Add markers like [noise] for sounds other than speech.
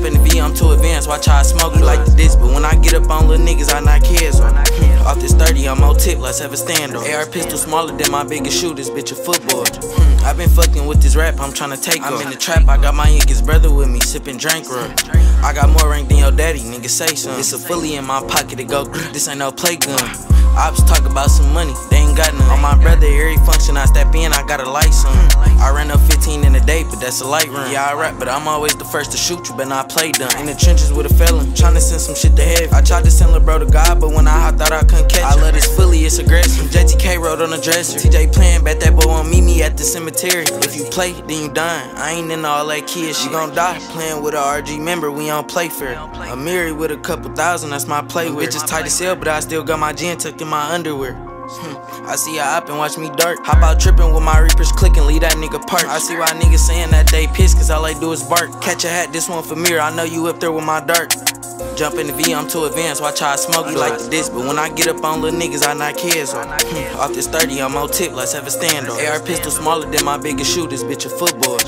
Jump in the V, I'm too advanced. Watch how I smoke. You like the diss, but when I get up on little niggas, I heads on. Hmm, Off this 30, I'm on tip. Let's have a stand on. AR pistol smaller than my biggest shooters, bitch a football. Hmm, I been fucking with this rap, I'm tryna take I'm in the trap, I got my youngest brother with me, sipping drink rub. I got more rank than your daddy, nigga say something. It's a fully in my pocket to go. [clears throat] This ain't no play gun. Ops talk about some money, they ain't got none. On my brother, every function I step in, I got a license. I ran up that's a light run. Yeah, I rap, but I'm always the first to shoot you, but not play dumb. In the trenches with a felon, tryna send some shit to heaven. I tried to send lil' bro to God, but when I hopped out, I couldn't catch him. I love this fully, it's aggressive. JTK wrote on the dresser. TJ playing, bet that boy won't meet me at the cemetery. If you play, then you dying. I ain't into all that kid she gon' die playing with a RG member, we on play fair. I'm married with a couple thousand, that's my play with. Bitches tight as hell, but I still got my gin tucked in my underwear. I see ya up and watch me dart. Hop out trippin' with my reapers clicking, leave that nigga park. I see why niggas saying that they pissed, cause all they do is bark. Catch a hat, this one for mirror, I know you up there with my dart. Jump in the V, I'm too advanced, watch how I smoke you like this. But when I get up on little niggas, I not on. Hmm. Off this 30, I'm on tip, let's have a stand on. AR pistol smaller than my biggest shooters, bitch a football.